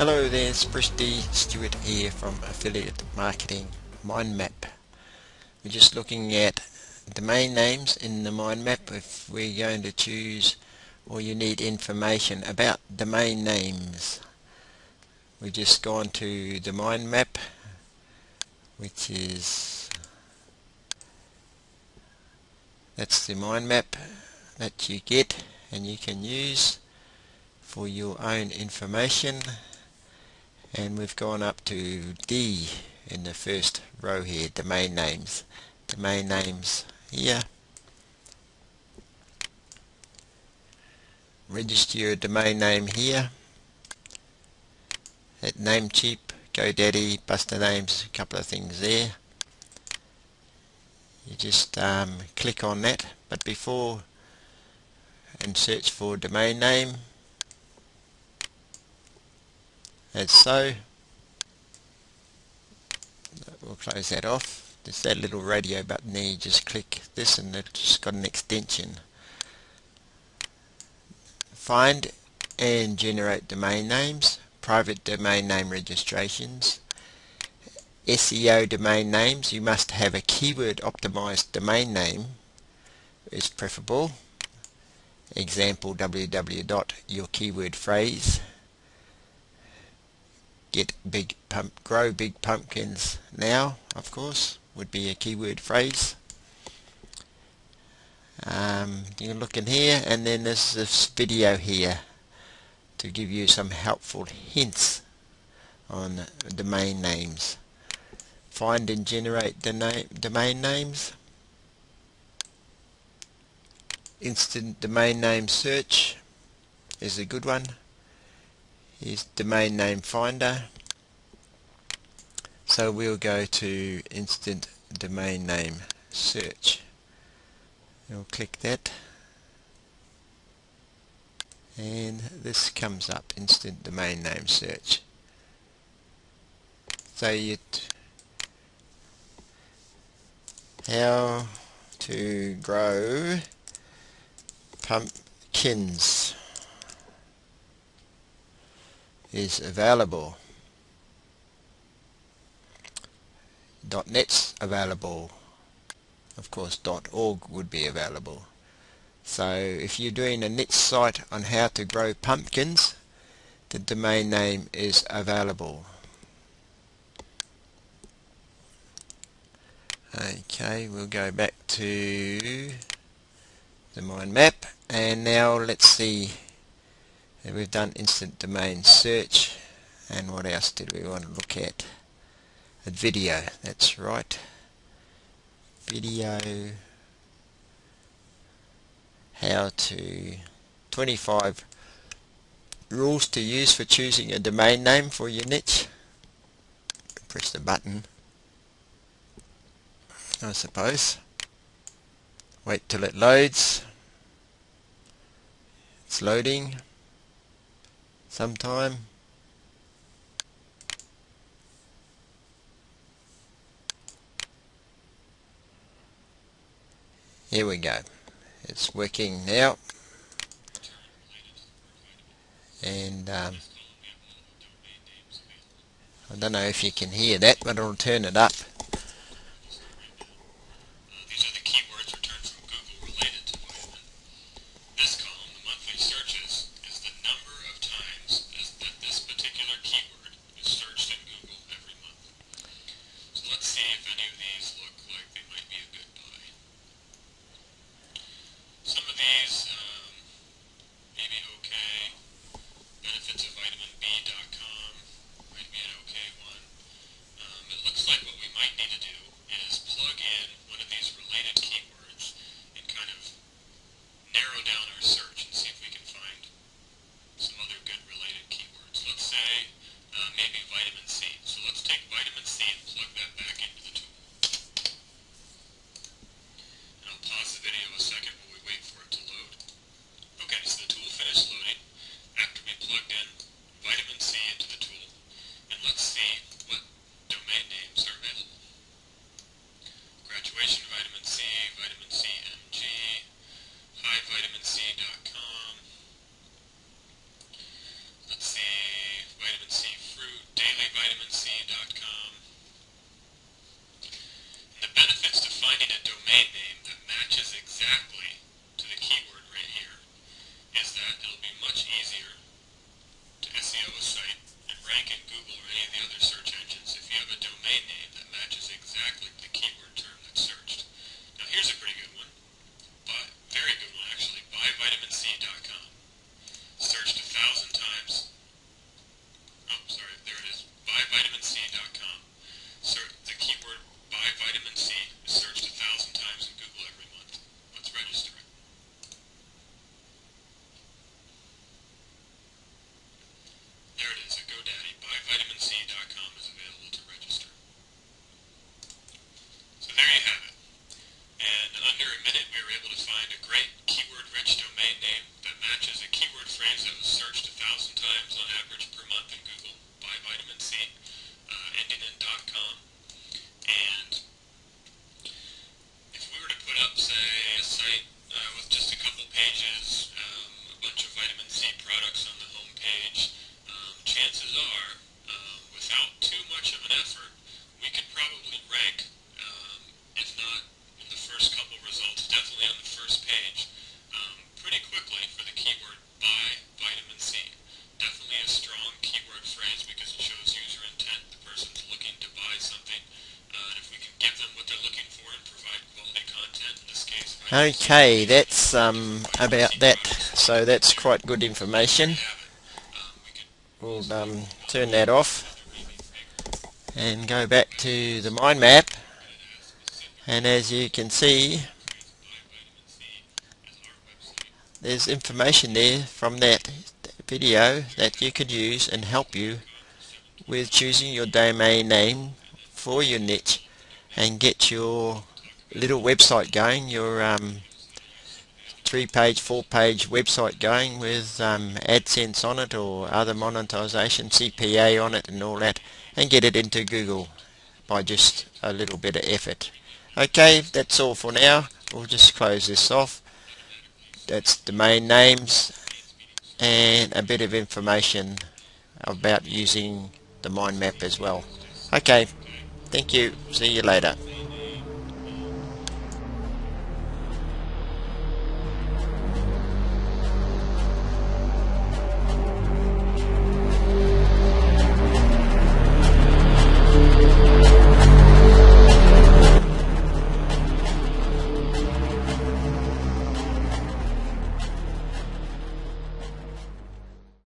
Hello there, D. Stewart here from Affiliate Marketing Mind Map. We're just looking at domain names in the mind map if we're going to choose or you need information about domain names. We've just gone to the mind map which is that's the mind map that you get and you can use for your own information and we've gone up to D in the first row here domain names. Domain names here. Register your domain name here. At Namecheap GoDaddy Buster Names a couple of things there. You just um, click on that. But before and search for domain name as so we'll close that off. There's that little radio button there you just click this and it's got an extension. Find and generate domain names private domain name registrations SEO domain names. You must have a keyword optimized domain name. Is preferable. Example www. Get big pump grow big pumpkins now of course would be a keyword phrase. Um, you can look in here and then there's this video here to give you some helpful hints on domain names. Find and generate the name, domain names. Instant domain name search is a good one is domain name finder. So we'll go to instant domain name search. We'll click that. And this comes up instant domain name search. So you how to grow pumpkins is available. .net's available. Of course .org would be available. So if you're doing a niche site on how to grow pumpkins, the domain name is available. Okay, we'll go back to the mind map and now let's see and we've done instant domain search. And what else did we want to look at? A video that's right. Video. How to 25 rules to use for choosing a domain name for your niche. Press the button I suppose. Wait till it loads. It's loading sometime. Here we go. It's working now. And um, I don't know if you can hear that, but I'll turn it up. Okay, that's um, about that. So that's quite good information. We'll um, turn that off and go back to the mind map. And as you can see, there's information there from that video that you could use and help you with choosing your domain name for your niche and get your little website going, your um, three page, four page website going with um, AdSense on it or other monetization, CPA on it and all that and get it into Google by just a little bit of effort. Okay, that's all for now. We'll just close this off. That's domain names and a bit of information about using the mind map as well. Okay, thank you. See you later.